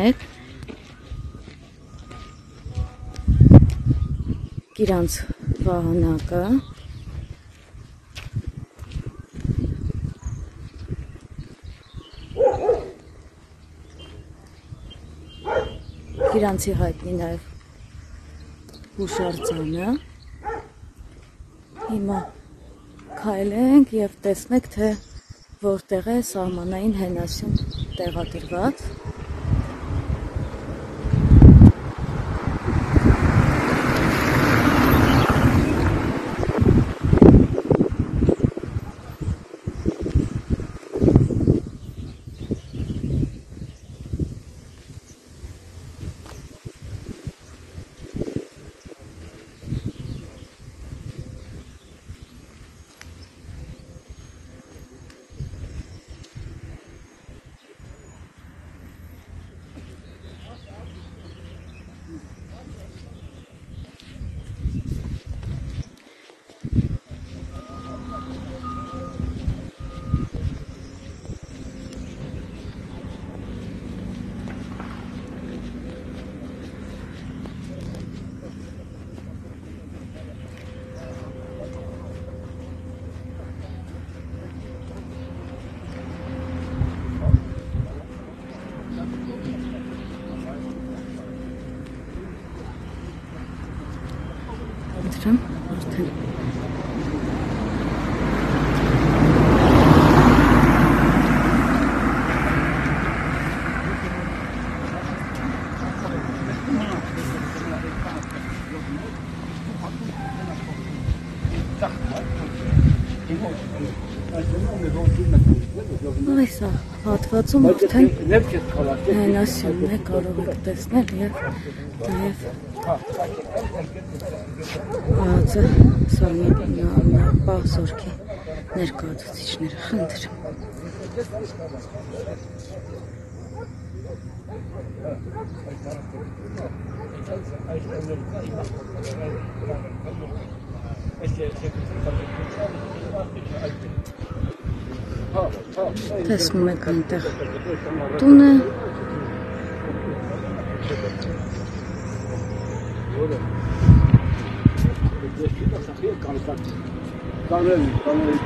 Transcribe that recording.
Եք Գիրանց վահանակը Գիրանցի հայտնի նաև հուշարձանը Հիմա քայլենք եւ տեսնենք թե որտեղ է սահմանային հենասյուն տեղադրված Ընտրեմ արդեն Այս հատվածում արդեն հենասյունն է կարող եք տեսնել եւ նաեւ Ածը սալմապահ զորքի ներկայացուցիչները խնդրում Տեսնում եք այնտեղ տունը Կանել, կանել